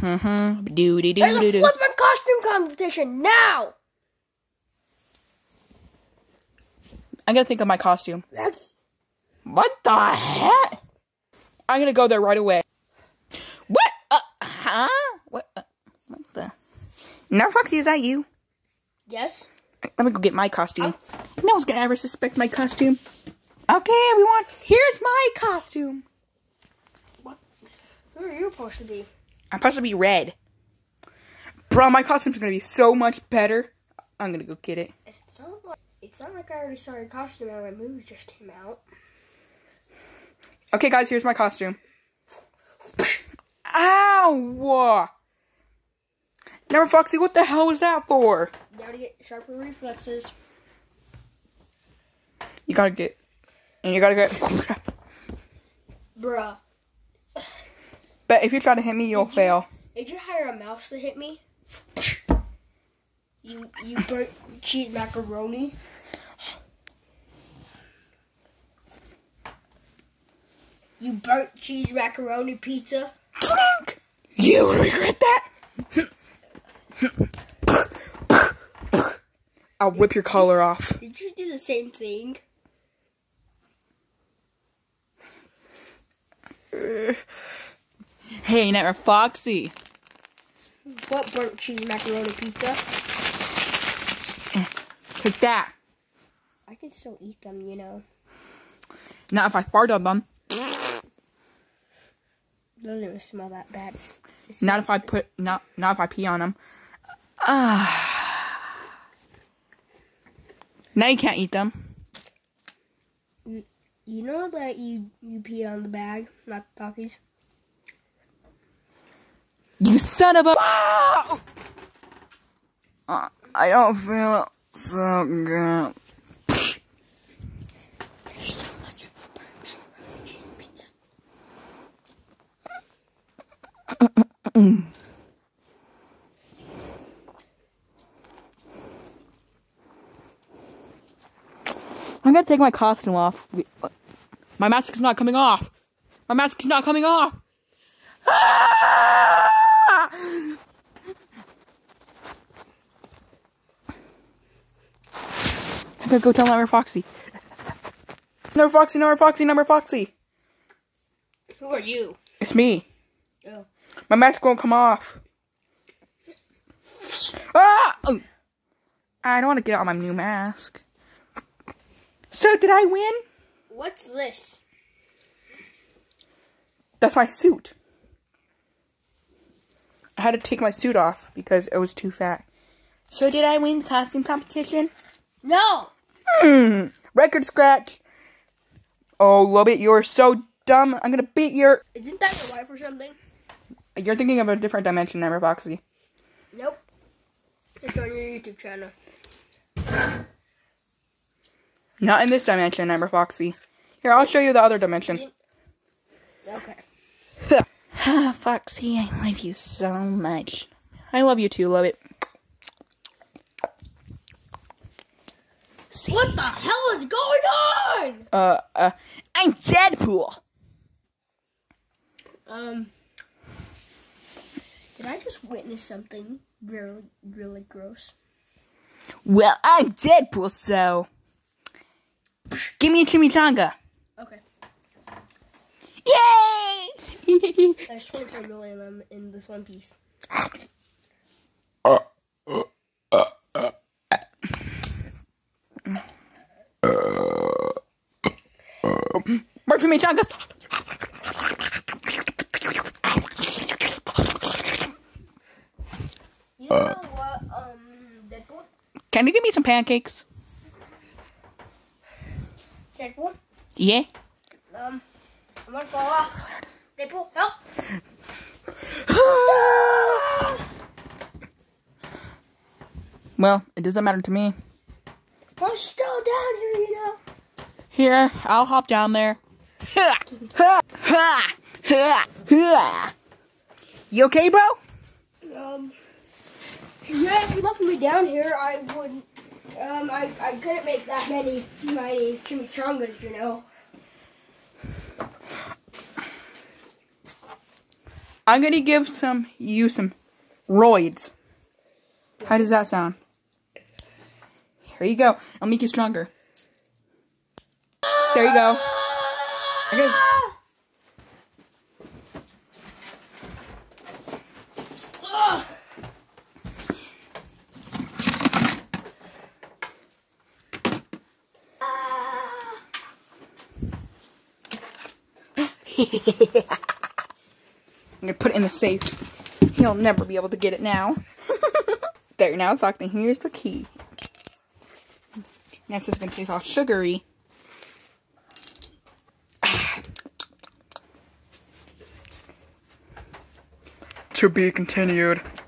Mm-hmm. There's do a do. flipping costume competition now. I'm gonna think of my costume. That's What the heck? I'm gonna go there right away. What? Uh, huh? What? Uh, what the? Now, Foxy, is that you? yes. Let me go get my costume. No one's gonna ever suspect my costume. Okay, everyone, here's my costume. What? Who are you supposed to be? I'm supposed to be red. Bro, my costume's gonna be so much better. I'm gonna go get it. It's not like it's not like I already saw your costume and my movie just came out. Okay, guys, here's my costume. Ow! Never Foxy, what the hell was that for? You gotta get sharper reflexes. You gotta get, and you gotta get. Bruh. But if you try to hit me, you'll fail. Did you hire a mouse to hit me? You you burnt cheese macaroni. You burnt cheese macaroni pizza. You regret that. I'll rip your collar off. Did you do the same thing? Uh, Hey, Never Foxy. What burnt cheese macaroni pizza? Take that. I can still eat them, you know. Not if I fart on them. Doesn't even smell that bad. It's, it's Not if I put. Not not if I pee on them. Ah. now you can't eat them. You you know that you you pee on the bag, not the Takis. You son of a. Uh, I don't feel so good. There's so much of a burnt macaroni cheese pizza. I'm gonna take my costume off. My mask is not coming off. My mask is not coming off. Ah! I'm gonna go tell Number Foxy. Number Foxy, Number Foxy, Number Foxy. Who are you? It's me. Oh. My mask won't come off. Ah! Oh. I don't want to get on my new mask. So, did I win? What's this? That's my suit. I had to take my suit off because it was too fat. So, did I win the costume competition? No! Hmm. Record scratch. Oh, Lobit, you're so dumb. I'm gonna beat your. Isn't that your wife or something? You're thinking of a different dimension, Never Foxy. Nope. It's on your YouTube channel. Not in this dimension, Never Foxy. Here, I'll show you the other dimension. Okay. Ah, Foxy, I love you so much. I love you too, Lobit. See? What the hell is going on? Uh, uh, I'm Deadpool. Um. Did I just witness something really, really gross? Well, I'm Deadpool, so give me a chimichanga. Okay. Yay! There's 23 million of them in this one piece. More chimichangas. You know what, um, Deadpool? Can you give me some pancakes? Deadpool? Yeah. Um, I'm gonna fall off. Deadpool, help! well, it doesn't matter to me. I'm still down here, you know. Here, I'll hop down there. You okay, bro? Um, yeah, if you left me down here, I wouldn't. Um, I, I couldn't make that many many chimichangas, you know. I'm gonna give some you some roids. How does that sound? Here you go. I'll make you stronger. There you go. Okay. Ugh. I'm gonna put it in the safe. He'll never be able to get it now. there, now it's locked and Here's the key. Next, it's gonna taste all sugary. to be continued.